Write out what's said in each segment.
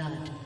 Blood.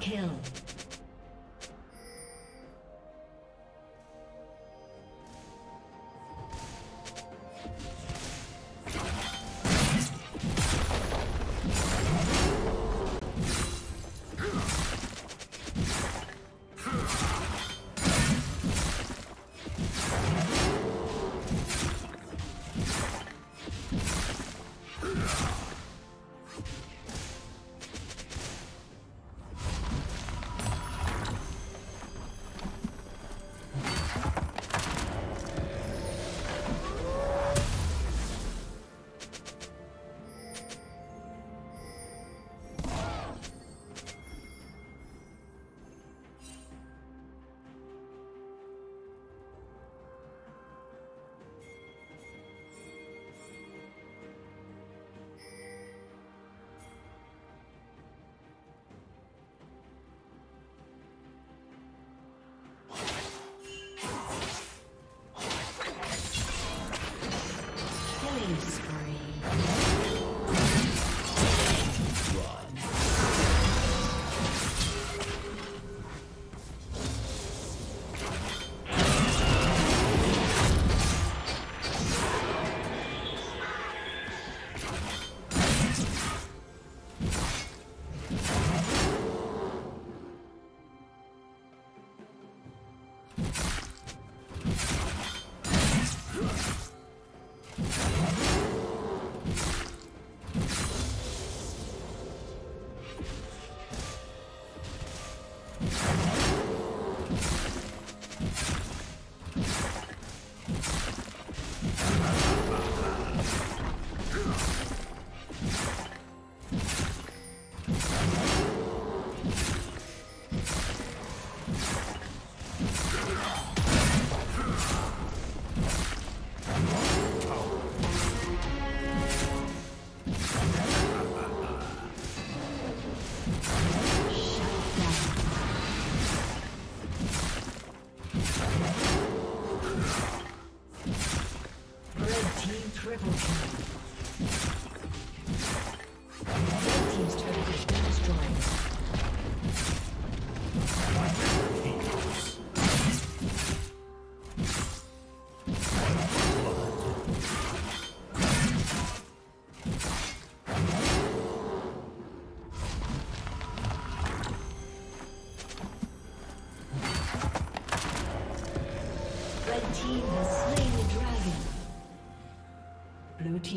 Kill. Triple kill.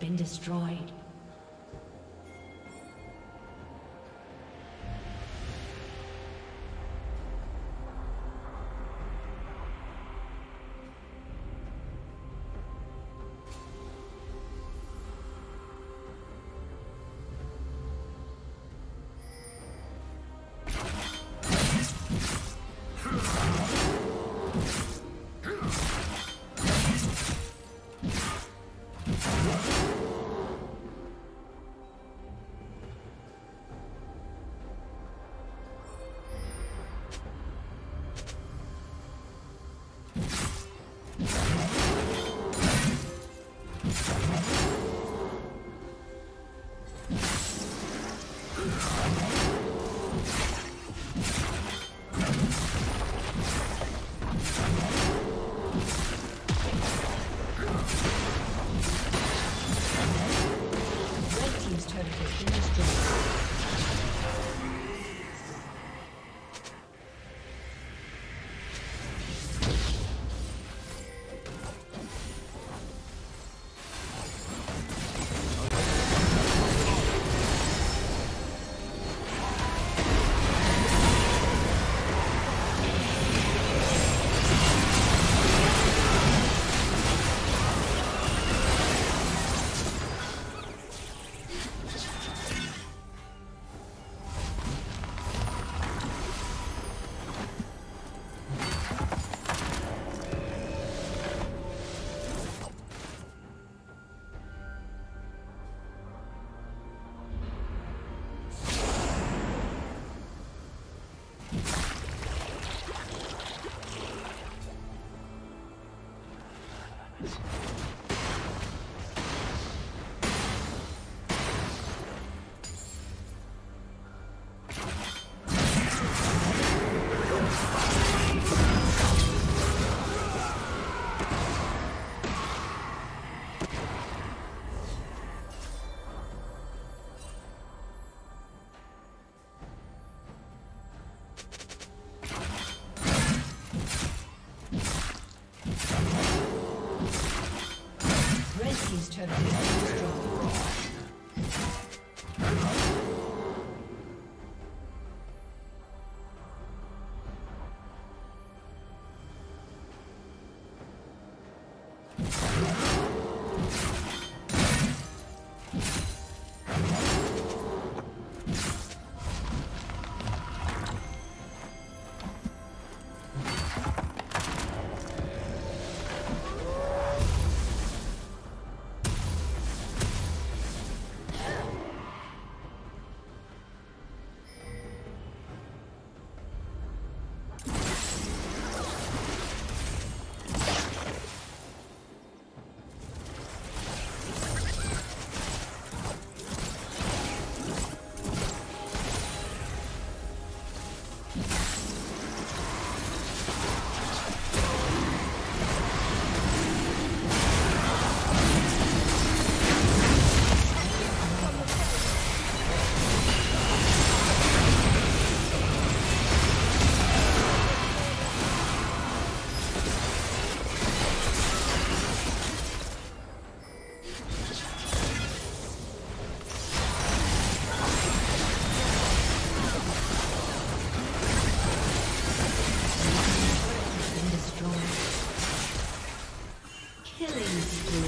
Been destroyed. Killing spree.